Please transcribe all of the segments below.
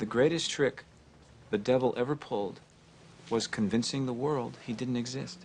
The greatest trick the devil ever pulled was convincing the world he didn't exist.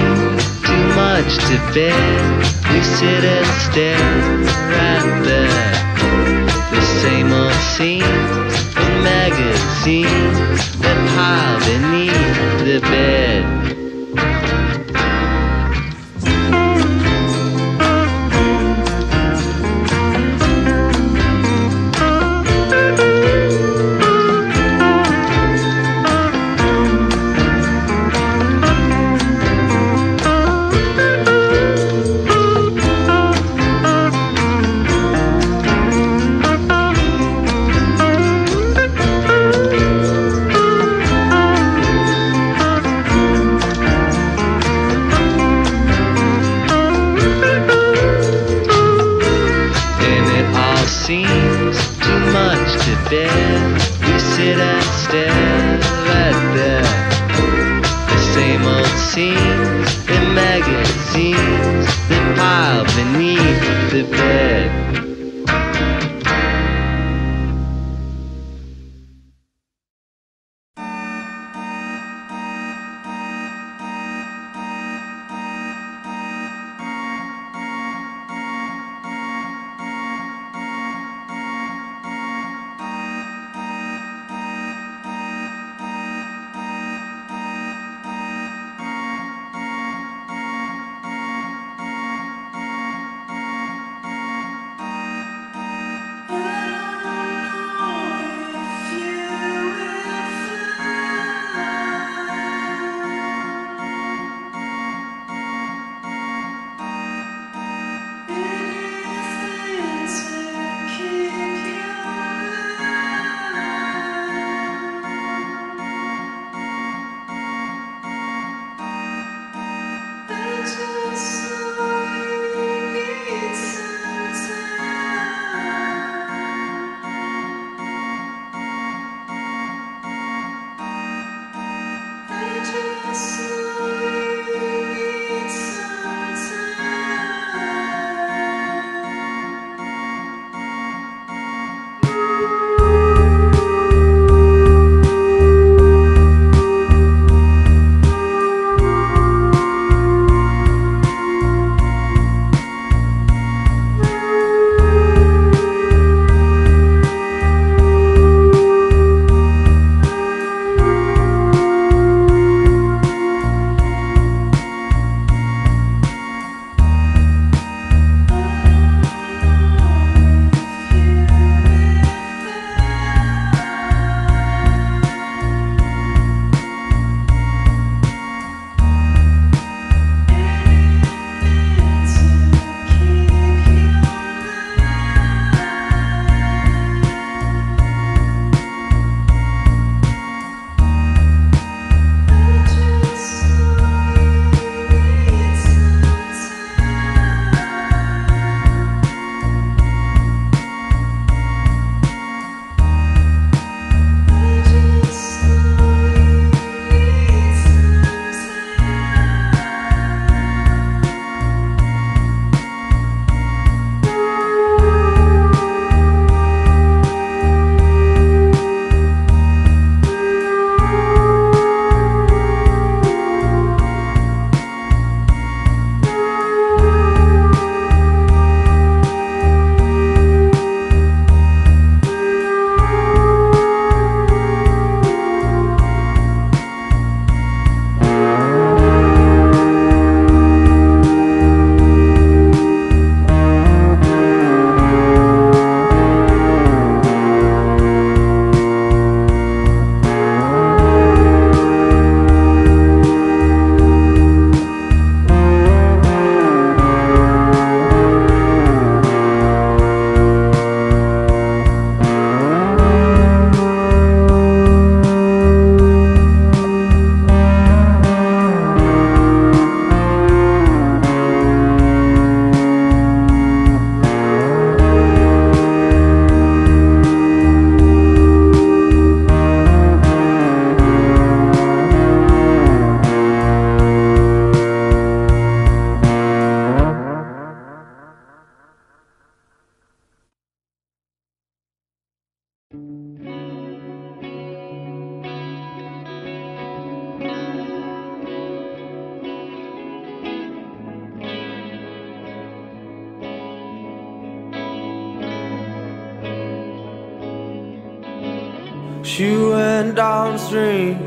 to bed. We sit and stare at the, the same old scene in magazines that pile beneath the bed.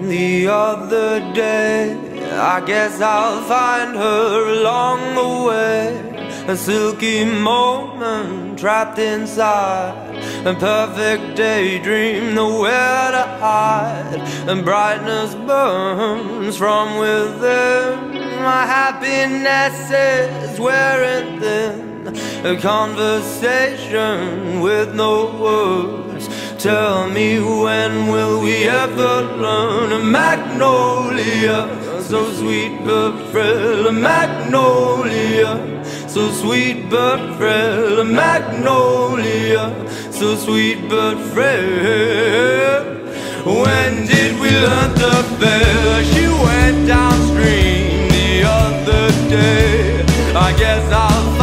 The other day. I guess I'll find her along the way. A silky moment trapped inside a perfect daydream, nowhere to hide. And brightness burns from within. My happiness is wearing thin. A conversation with no words. Tell me when will we ever learn a magnolia? So sweet but frail, a magnolia. So sweet but frail, a magnolia. So sweet but frail. When did we learn to fail? She went downstream the other day. I guess I'll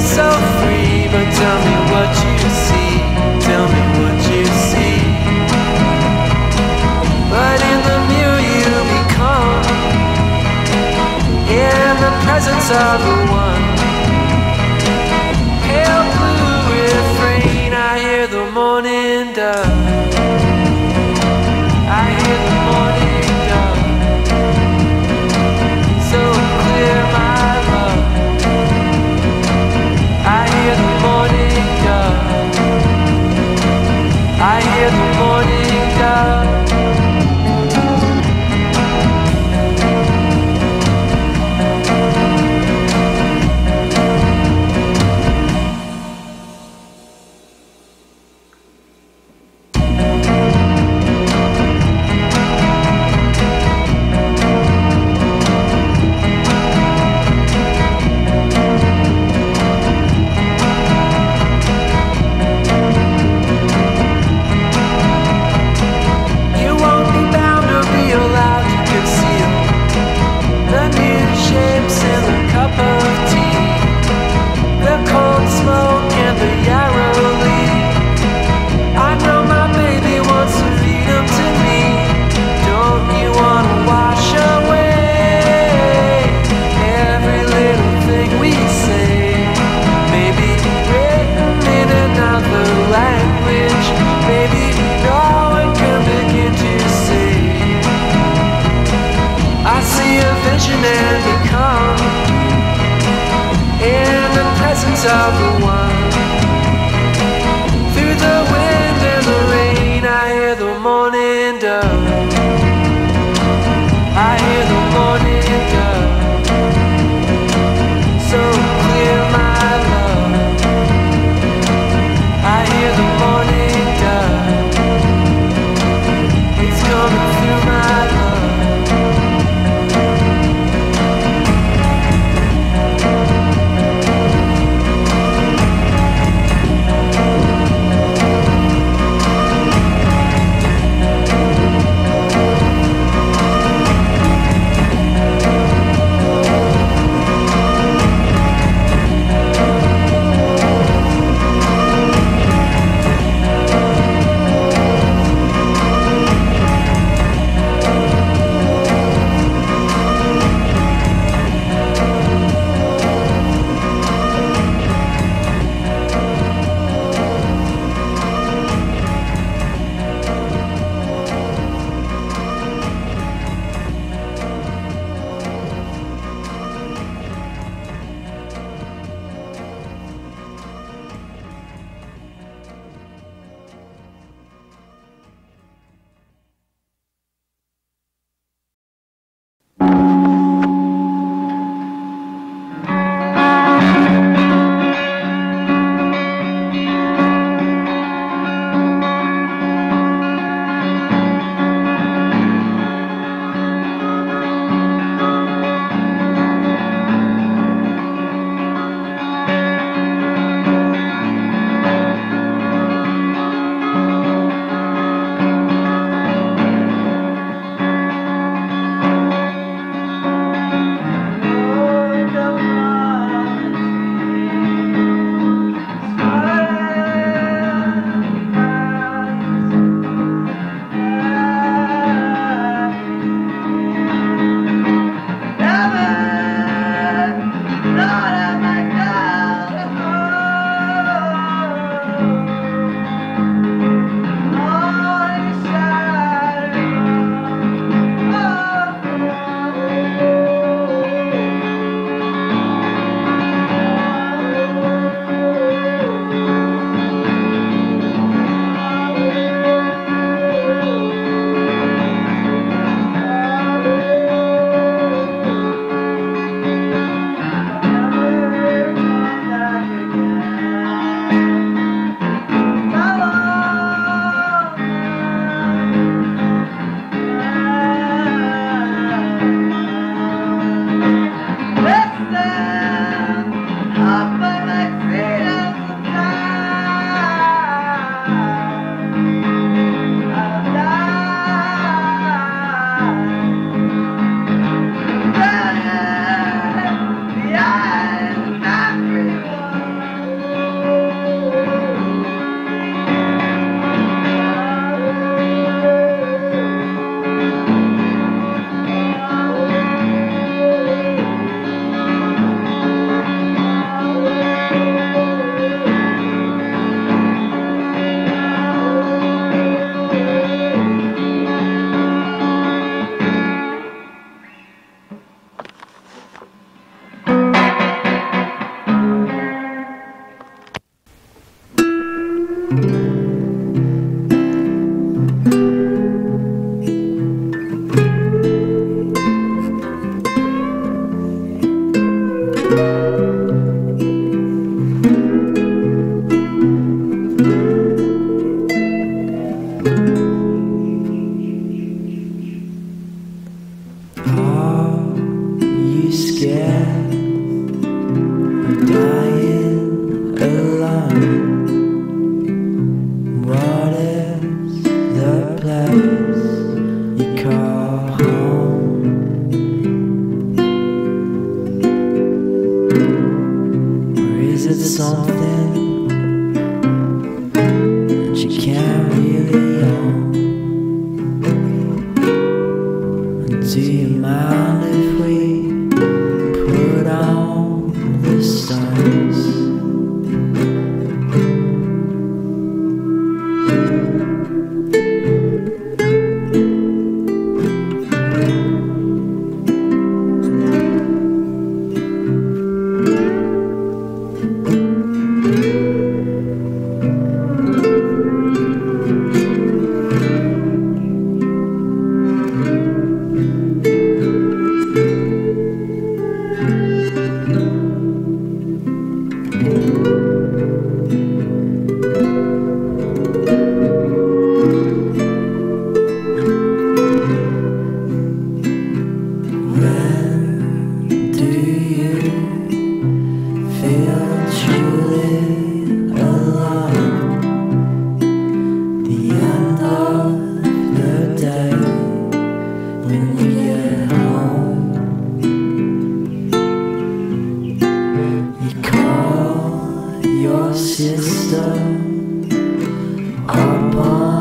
so free, but tell me Up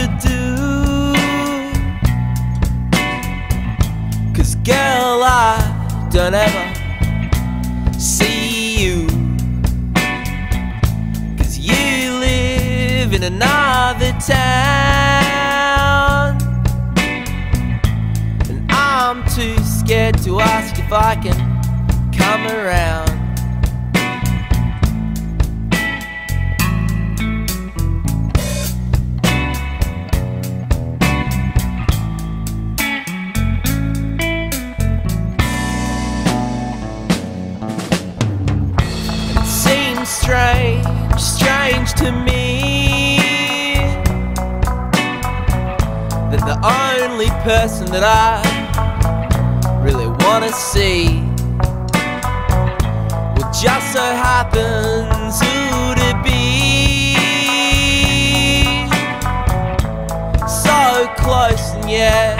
to do. Cause girl, I don't ever see you. Cause you live in another town. And I'm too scared to ask if I can come around. only person that I really wanna see. Well, just so happens who to be so close, and yet.